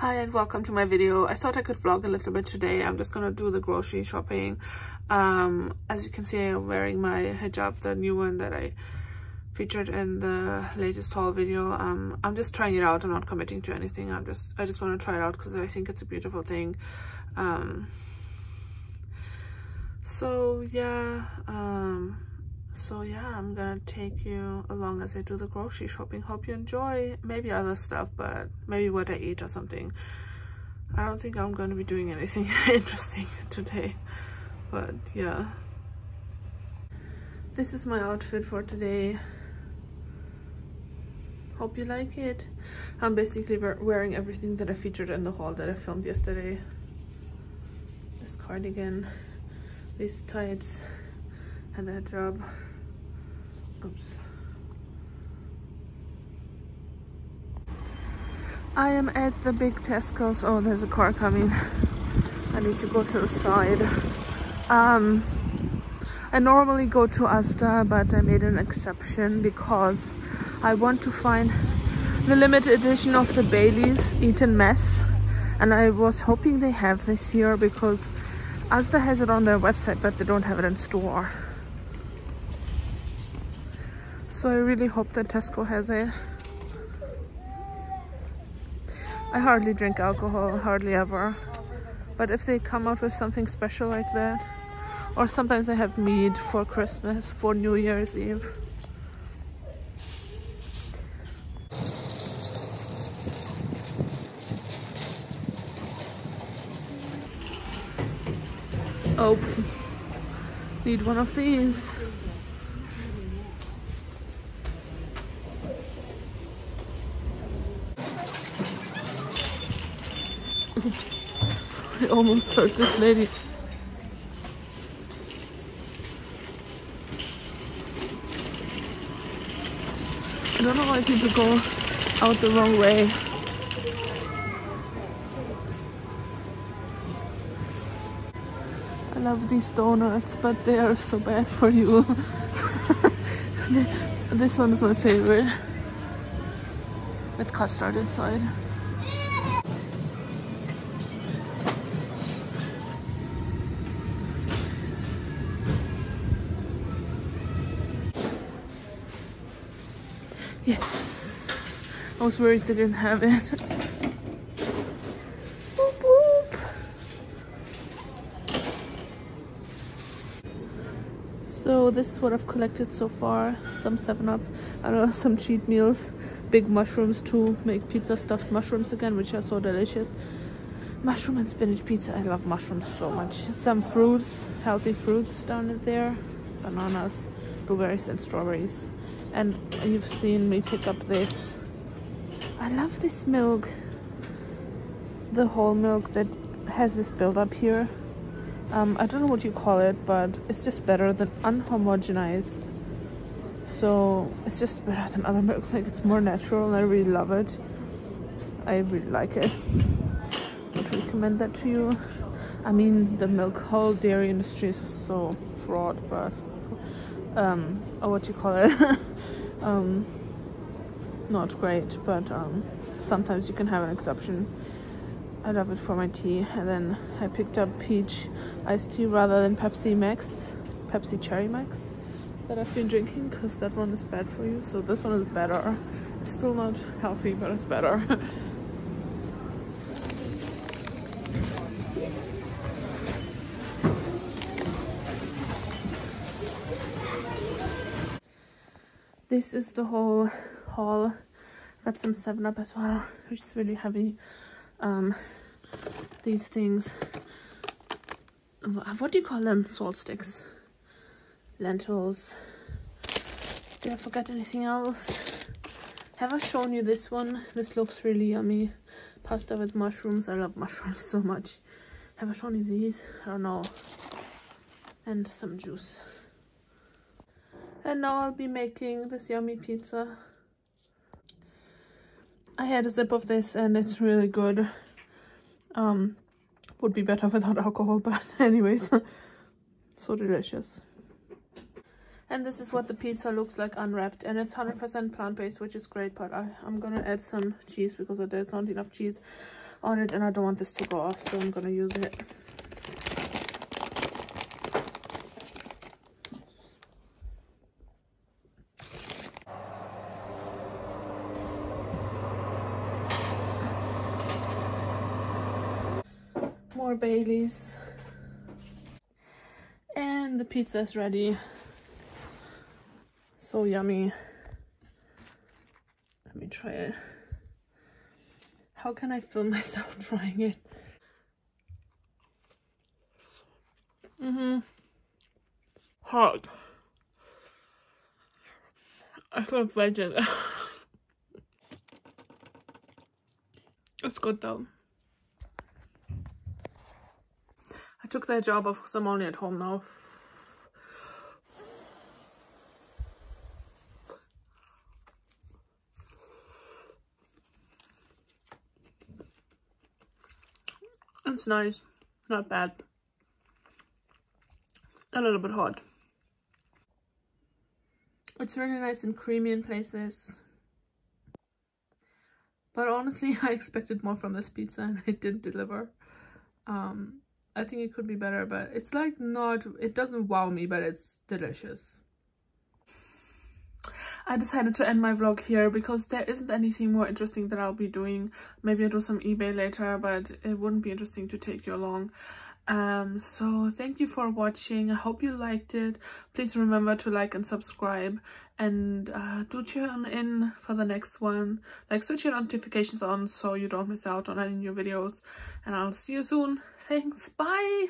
Hi and welcome to my video. I thought I could vlog a little bit today. I'm just gonna do the grocery shopping. Um, as you can see, I'm wearing my hijab, the new one that I featured in the latest haul video. Um, I'm just trying it out. I'm not committing to anything. I'm just, I just want to try it out because I think it's a beautiful thing. Um, so yeah, um, so yeah i'm gonna take you along as i do the grocery shopping. Hope you enjoy maybe other stuff but maybe what i eat or something. I don't think i'm gonna be doing anything interesting today but yeah. This is my outfit for today. Hope you like it. I'm basically wearing everything that i featured in the haul that i filmed yesterday. This cardigan these tights and that hijab oops. I am at the big Tesco's. Oh there's a car coming. I need to go to the side. Um I normally go to Asda but I made an exception because I want to find the limited edition of the Baileys Eton Mess and I was hoping they have this here because Asda has it on their website but they don't have it in store so I really hope that Tesco has it. I hardly drink alcohol, hardly ever. But if they come out with something special like that, or sometimes I have mead for Christmas, for New Year's Eve. Oh, need one of these. I almost hurt this lady. I don't know why people go out the wrong way. I love these donuts, but they are so bad for you. this one is my favorite. With custard inside. Yes. I was worried they didn't have it. boop, boop. So this is what I've collected so far. Some 7-Up, I don't know, some cheat meals. Big mushrooms to make pizza stuffed mushrooms again, which are so delicious. Mushroom and spinach pizza. I love mushrooms so much. Some fruits, healthy fruits down there. Bananas, blueberries and strawberries and you've seen me pick up this. I love this milk. The whole milk that has this build up here. Um, I don't know what you call it but it's just better than unhomogenized. So it's just better than other milk. Like it's more natural and I really love it. I really like it. Would recommend that to you. I mean the milk whole dairy industry is so fraud but um or what you call it? Um not great but um sometimes you can have an exception. I love it for my tea and then i picked up peach iced tea rather than pepsi max pepsi cherry max that i've been drinking because that one is bad for you. So this one is better. It's still not healthy but it's better this is the whole haul got some 7-up as well. Which is really heavy um these things. What do you call them? Salt sticks. Lentils. Did i forget anything else? Have i shown you this one? This looks really yummy. Pasta with mushrooms. I love mushrooms so much. Have i shown you these? I don't know. And some juice and now I'll be making this yummy pizza. I had a sip of this and it's really good. Um, would be better without alcohol, but anyways, so delicious. And this is what the pizza looks like unwrapped. And it's 100% plant-based, which is great, but I, I'm gonna add some cheese because there's not enough cheese on it and I don't want this to go off so I'm gonna use it. More Baileys. And the pizza is ready. So yummy. Let me try it. How can I film myself trying it? Mm-hmm. Hot. I can't wait it. it's good though. I took that hijab off because I'm only at home now. It's nice. Not bad. A little bit hot. It's really nice and creamy in places. But honestly, I expected more from this pizza and it didn't deliver. Um, I think it could be better, but it's like not, it doesn't wow me, but it's delicious. I decided to end my vlog here because there isn't anything more interesting that I'll be doing. Maybe I'll do some eBay later, but it wouldn't be interesting to take you along. Um, so thank you for watching. I hope you liked it. Please remember to like and subscribe and uh, do tune in for the next one. Like switch your notifications on so you don't miss out on any new videos. And I'll see you soon. Thanks. Bye.